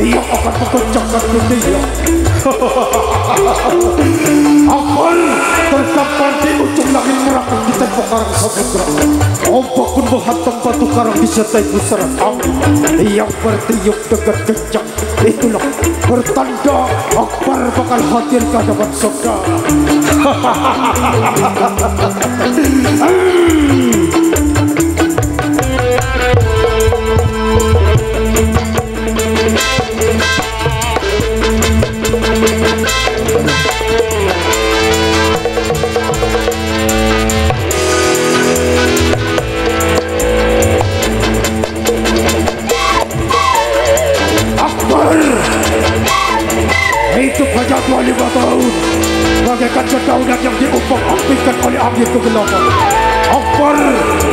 Ia akan. Akal terdampar di ujung pun yang bertiup dengan kencang. Itulah pertanda Akbar bakal hadir ke hadapan surga. Akbar 25 tahun Bagaikan sedaunan yang diumpang apikan oleh angin kegelapan. Akbar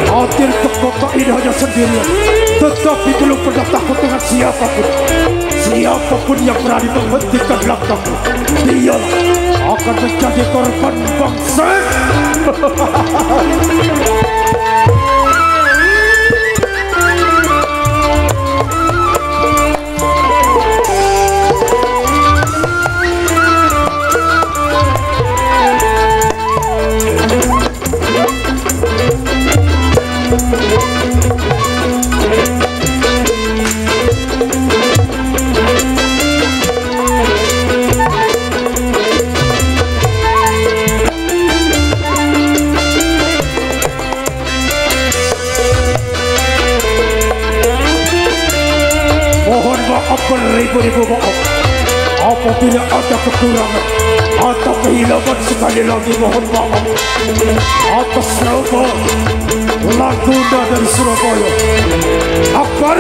hadir ke kota ini hanya sendirian Tetapi belum pernah takut dengan siapa pun. Siapa pun yang berani menghentikan langkahmu. Dialah akan menjadi korban bangsa Maaf beribu-ribu maaf Apabila ada kekurangan Atau kehilangan sekali lagi mohon maaf. Atas nama Laguna dari Surabaya Akbar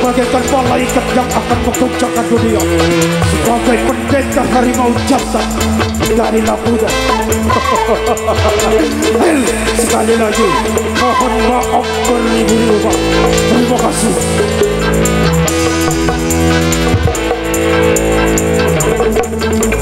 bagaikan malaikat yang akan mengguncangkan dunia Sebagai pendeta harimau jantan dari Laguna. Sekali lagi Mohon maaf beribu-ribu Terima kasih Thank you.